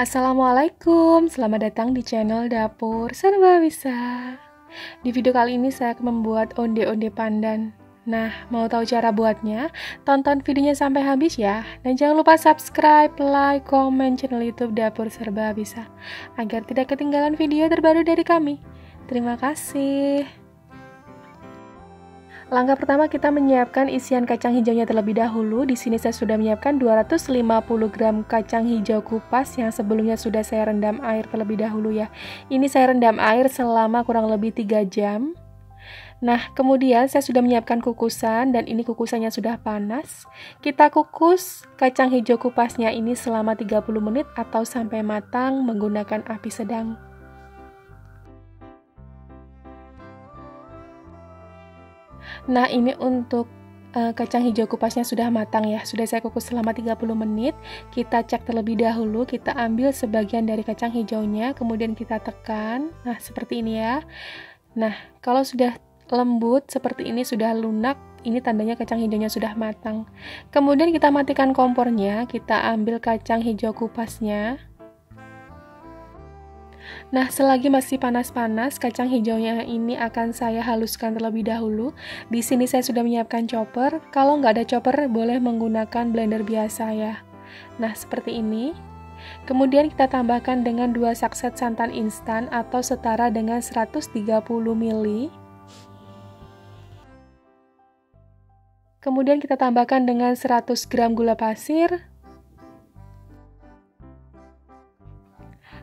Assalamualaikum, selamat datang di channel Dapur Serba Bisa. Di video kali ini saya akan membuat onde-onde pandan. Nah, mau tahu cara buatnya? Tonton videonya sampai habis ya. Dan jangan lupa subscribe, like, komen channel YouTube Dapur Serba Bisa agar tidak ketinggalan video terbaru dari kami. Terima kasih. Langkah pertama kita menyiapkan isian kacang hijaunya terlebih dahulu. Di sini saya sudah menyiapkan 250 gram kacang hijau kupas yang sebelumnya sudah saya rendam air terlebih dahulu ya. Ini saya rendam air selama kurang lebih 3 jam. Nah, kemudian saya sudah menyiapkan kukusan dan ini kukusannya sudah panas. Kita kukus kacang hijau kupasnya ini selama 30 menit atau sampai matang menggunakan api sedang. Nah, ini untuk uh, kacang hijau kupasnya sudah matang ya. Sudah saya kukus selama 30 menit. Kita cek terlebih dahulu, kita ambil sebagian dari kacang hijaunya, kemudian kita tekan. Nah, seperti ini ya. Nah, kalau sudah lembut seperti ini sudah lunak, ini tandanya kacang hijaunya sudah matang. Kemudian kita matikan kompornya, kita ambil kacang hijau kupasnya. Nah, selagi masih panas-panas, kacang hijaunya ini akan saya haluskan terlebih dahulu. Di sini saya sudah menyiapkan chopper. Kalau nggak ada chopper, boleh menggunakan blender biasa ya. Nah, seperti ini. Kemudian kita tambahkan dengan 2 sakset santan instan atau setara dengan 130 ml. Kemudian kita tambahkan dengan 100 gram gula pasir,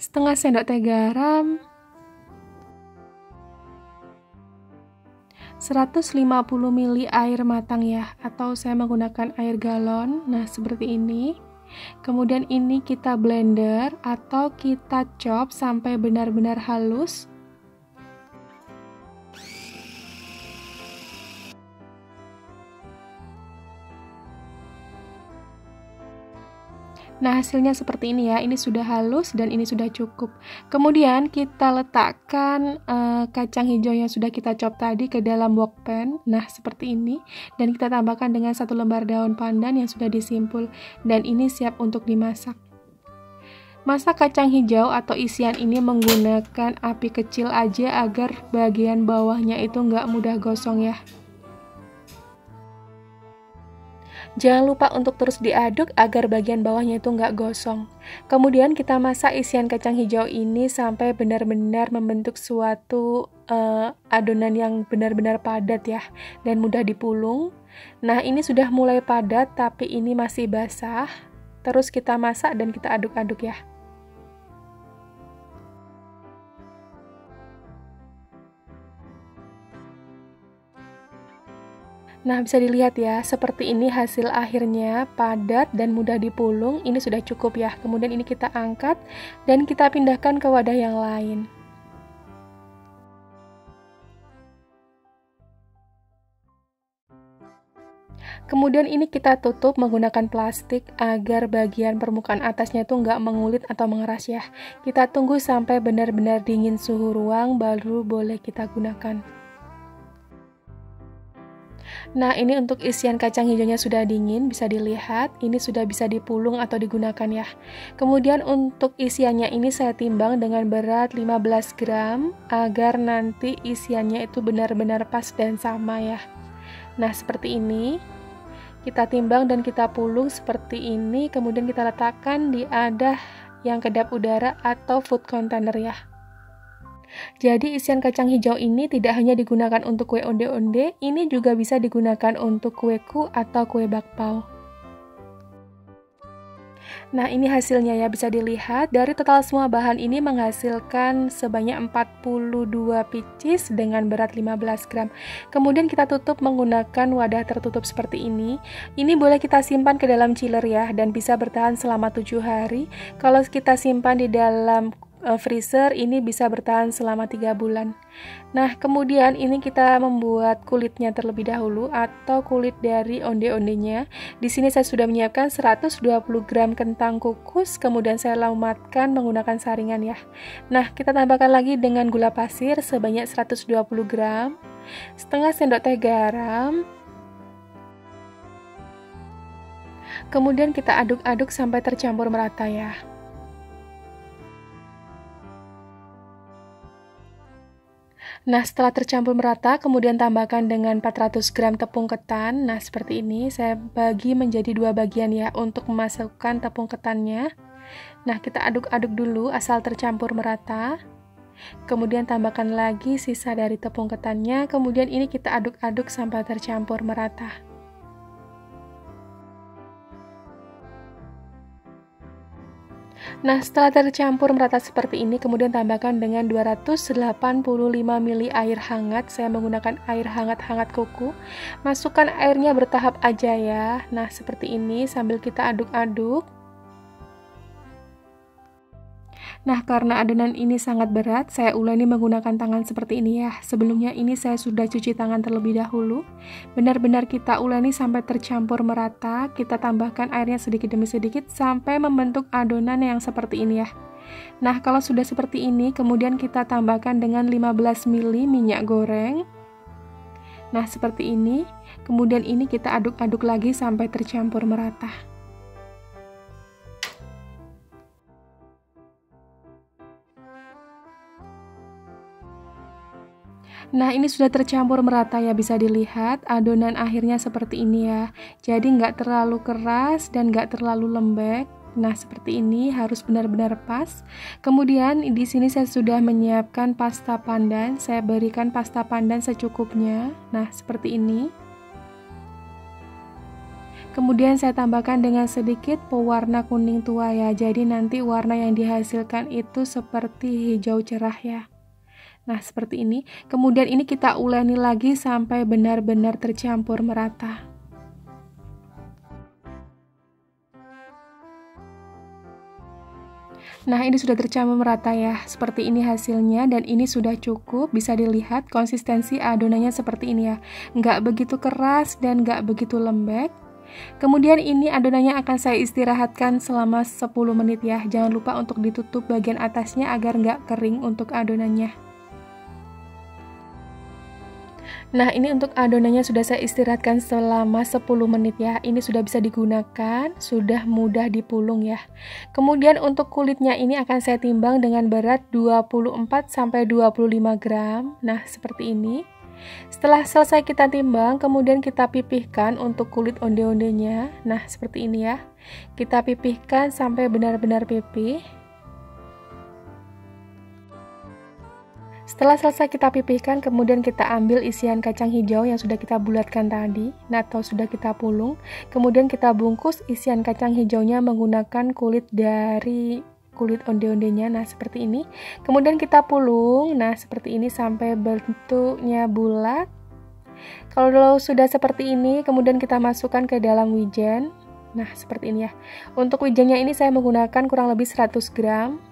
setengah sendok teh garam, 150 ml air matang ya atau saya menggunakan air galon. Nah seperti ini. Kemudian ini kita blender atau kita chop sampai benar-benar halus Nah, hasilnya seperti ini ya. Ini sudah halus dan ini sudah cukup. Kemudian kita letakkan uh, kacang hijau yang sudah kita chop tadi ke dalam wok pan. Nah, seperti ini. Dan kita tambahkan dengan satu lembar daun pandan yang sudah disimpul. Dan ini siap untuk dimasak. Masak kacang hijau atau isian ini menggunakan api kecil aja agar bagian bawahnya itu nggak mudah gosong ya. Jangan lupa untuk terus diaduk agar bagian bawahnya itu nggak gosong. Kemudian kita masak isian kacang hijau ini sampai benar-benar membentuk suatu uh, adonan yang benar-benar padat ya dan mudah dipulung. Nah ini sudah mulai padat tapi ini masih basah. Terus kita masak dan kita aduk-aduk ya. Nah, bisa dilihat ya, seperti ini hasil akhirnya padat dan mudah dipulung. Ini sudah cukup ya. Kemudian ini kita angkat dan kita pindahkan ke wadah yang lain. Kemudian ini kita tutup menggunakan plastik agar bagian permukaan atasnya itu nggak mengulit atau mengeras ya. Kita tunggu sampai benar-benar dingin suhu ruang baru boleh kita gunakan. Nah, ini untuk isian kacang hijaunya sudah dingin, bisa dilihat. Ini sudah bisa dipulung atau digunakan ya. Kemudian untuk isiannya ini saya timbang dengan berat 15 gram agar nanti isiannya itu benar-benar pas dan sama ya. Nah, seperti ini. Kita timbang dan kita pulung seperti ini, kemudian kita letakkan di adah yang kedap udara atau food container ya. Jadi isian kacang hijau ini tidak hanya digunakan untuk kue onde-onde, ini juga bisa digunakan untuk kueku atau kue bakpao. Nah, ini hasilnya ya bisa dilihat. Dari total semua bahan ini menghasilkan sebanyak 42 picis dengan berat 15 gram. Kemudian kita tutup menggunakan wadah tertutup seperti ini. Ini boleh kita simpan ke dalam chiller ya dan bisa bertahan selama 7 hari. Kalau kita simpan di dalam freezer ini bisa bertahan selama 3 bulan. Nah, kemudian ini kita membuat kulitnya terlebih dahulu atau kulit dari onde-ondenya. Di sini saya sudah menyiapkan 120 gram kentang kukus, kemudian saya laumatkan menggunakan saringan ya. Nah, kita tambahkan lagi dengan gula pasir sebanyak 120 gram, setengah sendok teh garam, Kemudian kita aduk-aduk sampai tercampur merata ya. Nah, setelah tercampur merata, kemudian tambahkan dengan 400 gram tepung ketan. Nah, seperti ini saya bagi menjadi dua bagian ya untuk memasukkan tepung ketannya. Nah, kita aduk-aduk dulu asal tercampur merata. Kemudian tambahkan lagi sisa dari tepung ketannya, kemudian ini kita aduk-aduk sampai tercampur merata. Nah, setelah tercampur merata seperti ini, kemudian tambahkan dengan 285 ml air hangat. Saya menggunakan air hangat-hangat kuku. Masukkan airnya bertahap aja ya. Nah, seperti ini sambil kita aduk-aduk. Nah, karena adonan ini sangat berat, saya ulangi menggunakan tangan seperti ini ya. Sebelumnya ini saya sudah cuci tangan terlebih dahulu. Benar-benar kita uleni sampai tercampur merata, kita tambahkan airnya sedikit demi sedikit sampai membentuk adonan yang seperti ini ya. Nah, kalau sudah seperti ini, kemudian kita tambahkan dengan 15 ml minyak goreng. Nah, seperti ini. Kemudian ini kita aduk-aduk lagi sampai tercampur merata. Nah ini sudah tercampur merata ya bisa dilihat adonan akhirnya seperti ini ya jadi nggak terlalu keras dan nggak terlalu lembek Nah, seperti ini harus benar-benar pas. Kemudian di sini saya sudah menyiapkan pasta pandan. Saya berikan pasta pandan secukupnya. Nah, seperti ini. Kemudian saya tambahkan dengan sedikit pewarna kuning tua ya. Jadi nanti warna yang dihasilkan itu seperti hijau cerah ya. Nah, seperti ini. Kemudian ini kita uleni lagi sampai benar-benar tercampur merata. Nah, ini sudah tercampur merata ya. Seperti ini hasilnya dan ini sudah cukup. Bisa dilihat konsistensi adonannya seperti ini ya. Nggak begitu keras dan nggak begitu lembek. Kemudian ini adonannya akan saya istirahatkan selama 10 menit ya. Jangan lupa untuk ditutup bagian atasnya agar nggak kering untuk adonannya. Nah, ini untuk adonannya sudah saya istirahatkan selama 10 menit ya. Ini sudah bisa digunakan, sudah mudah dipulung ya. Kemudian untuk kulitnya ini akan saya timbang dengan berat 24 sampai 25 gram. Nah, seperti ini. Setelah selesai kita timbang, kemudian kita pipihkan untuk kulit onde-ondenya. Nah, seperti ini ya. Kita pipihkan sampai benar-benar pipih. Setelah selesai kita pipihkan, kemudian kita ambil isian kacang hijau yang sudah kita bulatkan tadi, atau sudah kita pulung. Kemudian kita bungkus isian kacang hijaunya menggunakan kulit dari kulit onde-ondenya, nah seperti ini. Kemudian kita pulung, nah seperti ini sampai bentuknya bulat. Kalau sudah seperti ini, kemudian kita masukkan ke dalam wijen. Nah, seperti ini ya. Untuk wijennya ini saya menggunakan kurang lebih 100 gram.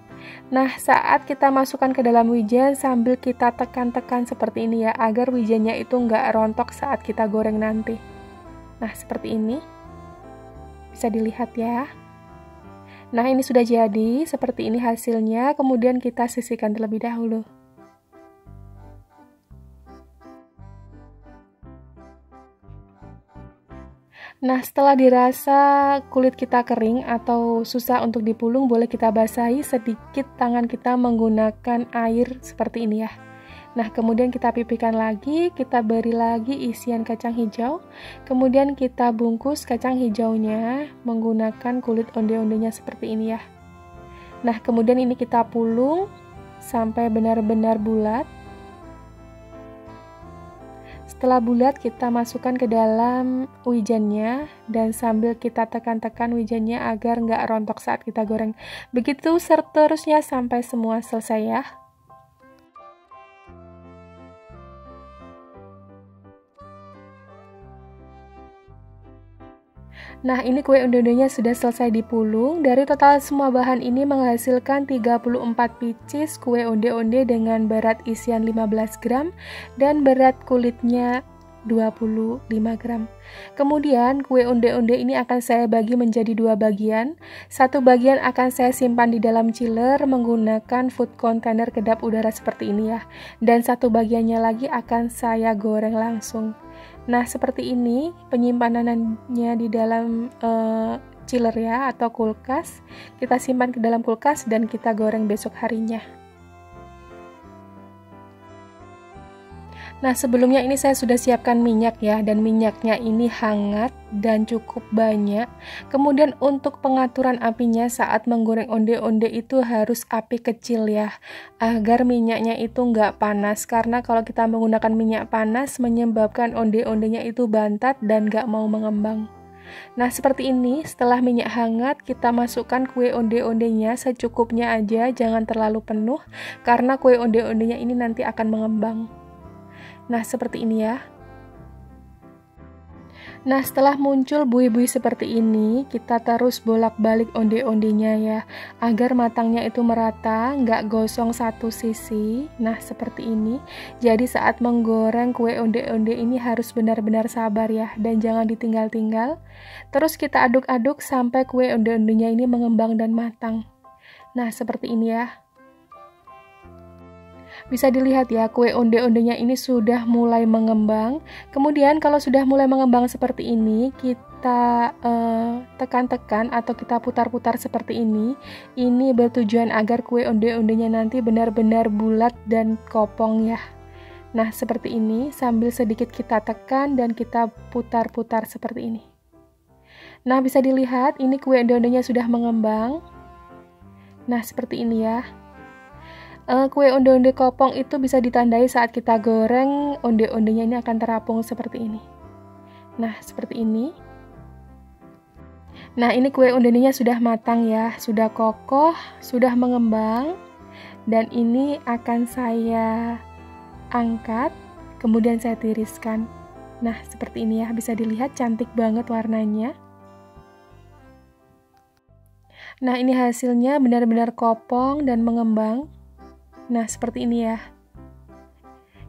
Nah, saat kita masukkan ke dalam wijen sambil kita tekan-tekan seperti ini ya, agar wijennya itu nggak rontok saat kita goreng nanti. Nah, seperti ini. Bisa dilihat ya. Nah, ini sudah jadi, seperti ini hasilnya, kemudian kita sisihkan terlebih dahulu. Nah, setelah dirasa kulit kita kering atau susah untuk dipulung, boleh kita basahi sedikit tangan kita menggunakan air seperti ini ya. Nah, kemudian kita pipihkan lagi, kita beri lagi isian kacang hijau. Kemudian kita bungkus kacang hijaunya menggunakan kulit onde-ondenya seperti ini ya. Nah, kemudian ini kita pulung sampai benar-benar bulat. Setelah bulat, kita masukkan ke dalam wijennya dan sambil kita tekan-tekan wijennya agar nggak rontok saat kita goreng. Begitu seterusnya sampai semua selesai ya. Nah, ini kue onde-ondenya sudah selesai dipulung. Dari total semua bahan ini menghasilkan 34 pieces kue onde-onde dengan berat isian 15 gram dan berat kulitnya 25 gram. Kemudian kue onde-onde ini akan saya bagi menjadi dua bagian. Satu bagian akan saya simpan di dalam chiller menggunakan food container kedap udara seperti ini ya. Dan satu bagiannya lagi akan saya goreng langsung. Nah, seperti ini penyimpanannya di dalam uh, chiller ya atau kulkas. Kita simpan ke dalam kulkas dan kita goreng besok harinya. Nah, sebelumnya ini saya sudah siapkan minyak ya, dan minyaknya ini hangat dan cukup banyak. Kemudian untuk pengaturan apinya saat menggoreng onde-onde itu harus api kecil ya, agar minyaknya itu nggak panas. Karena kalau kita menggunakan minyak panas menyebabkan onde-ondenya itu bantat dan nggak mau mengembang. Nah, seperti ini, setelah minyak hangat, kita masukkan kue onde-ondenya secukupnya aja, jangan terlalu penuh, karena kue onde-ondenya ini nanti akan mengembang. Nah, seperti ini ya. Nah, setelah muncul buih-buih seperti ini, kita terus bolak-balik onde-ondenya ya, agar matangnya itu merata, nggak gosong satu sisi. Nah, seperti ini. Jadi saat menggoreng kue onde-onde ini harus benar-benar sabar ya, dan jangan ditinggal-tinggal. Terus kita aduk-aduk sampai kue onde-ondenya ini mengembang dan matang. Nah, seperti ini ya. Bisa dilihat ya, kue onde-ondenya ini sudah mulai mengembang. Kemudian kalau sudah mulai mengembang seperti ini, kita eh, tekan-tekan uh, atau kita putar-putar seperti ini. Ini bertujuan agar kue onde-ondenya nanti benar-benar bulat dan kopong ya. Nah, seperti ini sambil sedikit kita tekan dan kita putar-putar seperti ini. Nah, bisa dilihat ini kue onde-ondenya sudah mengembang. Nah, seperti ini ya. Uh, kue onde-onde kopong itu bisa ditandai saat kita goreng, onde-ondenya ini akan terapung seperti ini. Nah, seperti ini. Nah, ini kue ondenya sudah matang ya, sudah kokoh, sudah mengembang. Dan ini akan saya angkat, kemudian saya tiriskan. Nah, seperti ini ya, bisa dilihat cantik banget warnanya. Nah, ini hasilnya benar-benar kopong dan mengembang. Nah, seperti ini ya.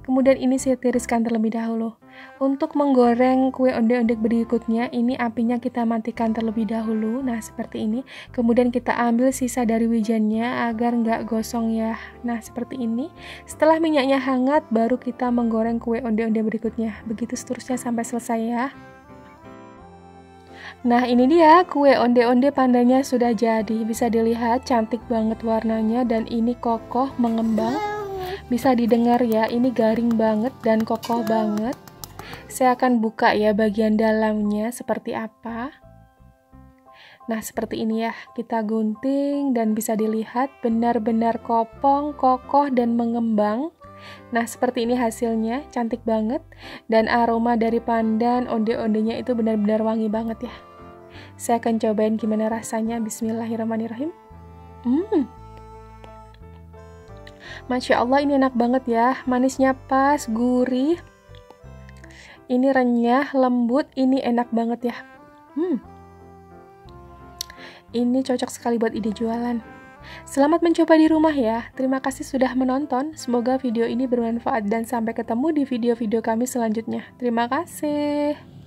Kemudian ini saya tiriskan terlebih dahulu. Untuk menggoreng kue onde-onde berikutnya, ini apinya kita matikan terlebih dahulu. Nah, seperti ini. Kemudian kita ambil sisa dari wijannya agar nggak gosong ya. Nah, seperti ini. Setelah minyaknya hangat, baru kita menggoreng kue onde-onde berikutnya. Begitu seterusnya sampai selesai ya. Nah ini dia kue onde-onde pandanya sudah jadi. Bisa dilihat cantik banget warnanya dan ini kokoh mengembang. Bisa didengar ya ini garing banget dan kokoh banget. Saya akan buka ya bagian dalamnya seperti apa? Nah seperti ini ya kita gunting dan bisa dilihat benar-benar kopong, kokoh dan mengembang. Nah, seperti ini hasilnya, cantik banget. Dan aroma dari pandan onde-ondenya itu benar-benar wangi banget ya. Saya akan cobain gimana rasanya. Bismillahirrahmanirrahim. Hmm. Masya Allah ini enak banget ya. Manisnya pas, gurih. Ini renyah, lembut. Ini enak banget ya. Hmm. Ini cocok sekali buat ide jualan. Selamat mencoba di rumah ya. Terima kasih sudah menonton. Semoga video ini bermanfaat dan sampai ketemu di video-video kami selanjutnya. Terima kasih.